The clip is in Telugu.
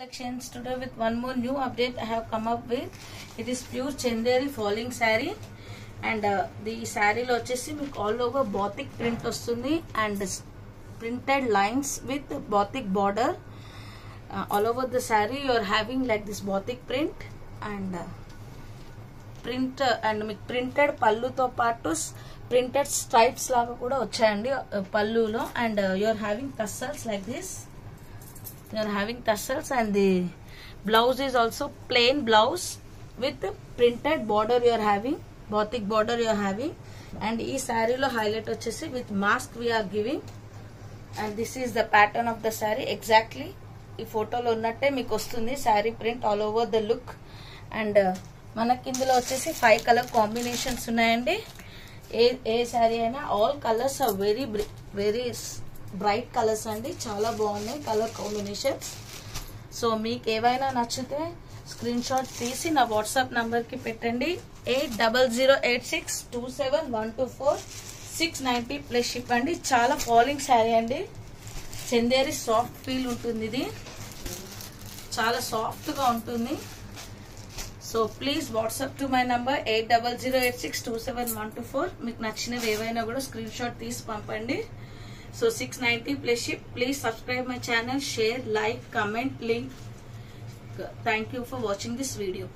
collections today with one more new update I have come up with. It is pure Chanderi falling saree. And the శారీలో వచ్చేసి మీకు ఆల్ ఓవర్ బాతిక్ ప్రింట్ వస్తుంది. And printed lines with batik border all over the saree you are having like this batik print and print and మీకు ప్రింటెడ్ పళ్ళుతో పాటు ప్రింటెడ్ స్ట్రైప్స్ లాగా కూడా వచ్చాయండి uh, పళ్ళులో. And you are having tassels like this you are having tassels and the blouse is also plain blouse with printed border you are having batik border you are having. And ఈ శారీలో హైలైట్ వచ్చేసి with mask we are giving and this is the pattern of the saree exactly ఈ ఫోటోలో ఉన్నట్టే మీకు వస్తుంది saree print all over the look and మనకి ఇందులో వచ్చేసి ఫైవ్ కలర్ కాంబినేషన్స్ ఉన్నాయండి. ఏ ఏ శారీ అయినా all colours are very very bright colours అండి చాలా బాగున్నాయి కలర్ కాంబినేషన్స్ సో మీకు ఏవైనా నచ్చితే స్క్రీన్ షాట్ తీసి నా వాట్సాప్ నంబర్కి పెట్టండి. Eight double zero eight six two seven one two four six ninety plus ship అండి. చాలా ఫాలింగ్ శారీ అండి. చందేరి సాఫ్ట్ ఫీల్ ఉంటుంది ఇది. చాలా సాఫ్ట్గా ఉంటుంది. So please WhatsApp to my number eight double zero eight six two seven one two four. మీకు నచ్చినవి ఏవైనా కూడా స్క్రీన్ షాట్ తీసి పంపండి. So 690 please ship. Please subscribe my channel, share, like, comment, link. Thank you for watching this video.